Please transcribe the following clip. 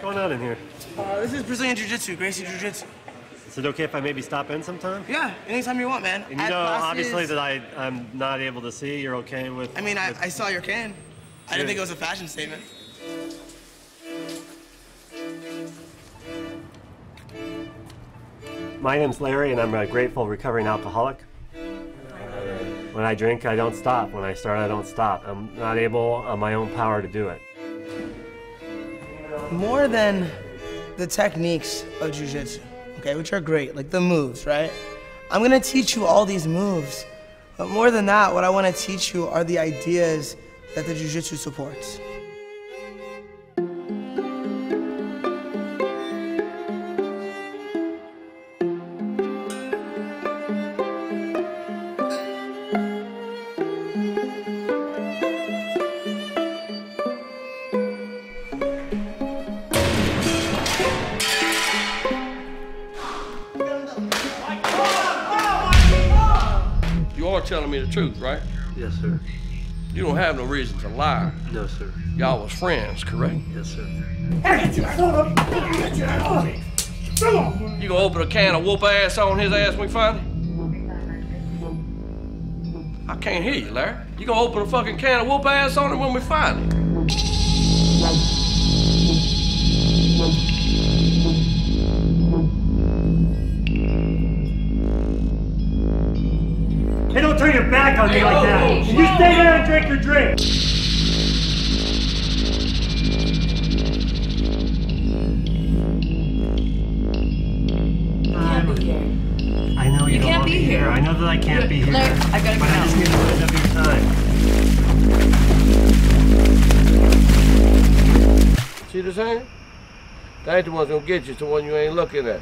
going on in here? Uh, this is Brazilian Jiu-Jitsu, Gracie Jiu-Jitsu. Is it okay if I maybe stop in sometime? Yeah, anytime you want, man. And you know, classes. obviously, that I, I'm not able to see. You're okay with. I mean, I, with- I saw your can. I didn't think it was a fashion statement. My name's Larry, and I'm a grateful recovering alcoholic. When I drink, I don't stop. When I start, I don't stop. I'm not able on my own power to do it. More than the techniques of Jiu-Jitsu, okay, which are great, like the moves, right? I'm gonna teach you all these moves, but more than that, what I wanna teach you are the ideas that the Jiu-Jitsu supports. Are telling me the truth, right? Yes, sir. You don't have no reason to lie. No, sir. Y'all was friends, correct? Yes, sir. You gonna open a can of whoop ass on his ass when we find him? I can't hear you, Larry. You gonna open a fucking can of whoop ass on him when we find him? Hey, don't turn your back on me Hey, like that. whoa, You stay there and drink your drink. can't be here. I know you, You don't can't be me here. I know that I can't be here. Larry, I gotta but I just go. need a little bit of your time. See this hand? That ain't the one's gonna get you, it's the one you ain't looking at.